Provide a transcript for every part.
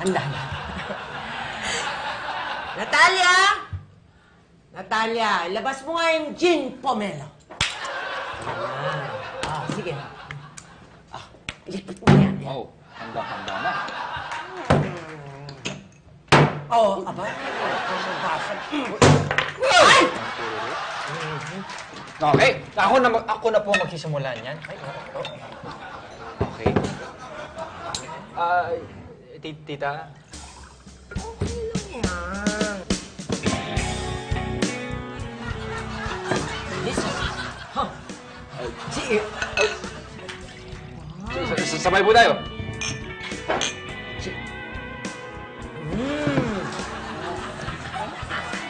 Handa na. Natalia! Natalia, ilabas mo nga yung gin pomelo. Ayan. Ah, sige. Ah, ilipit mo yan. Oh, handa-handa na. Oo, oh, aba. Basag. Ay! Okay, ako na, mag- ako na po magsisimula niyan. Ay, oo, oo. Okay. Ah, tita, Okay lang yan. Listen. Huh. Si... sa- sa- sabay po tayo. Mmm.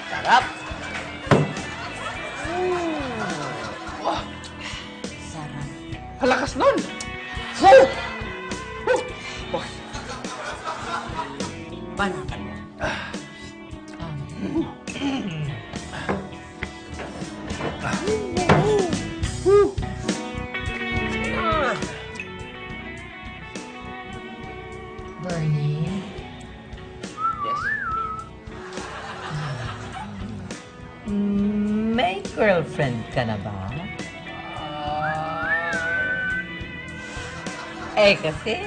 Sarap. Mmm. Sarap. Halakas nun! Huh! Banakan mo. Ah. Bernie, Yes. May girlfriend ka na ba? Eh kasi,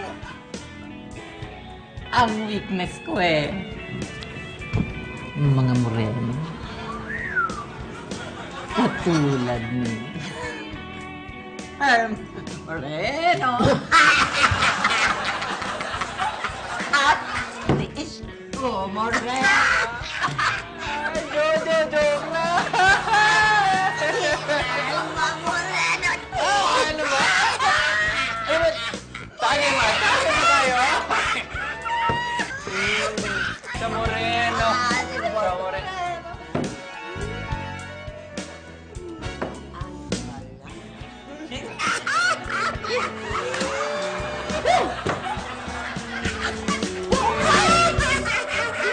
ang weakness ko eh, yung mga moreno. Katulad ni Herm Moreno. At si Isko Moreno. Sa Moreno. Sa Moreno.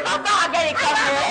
Babagay ka mo!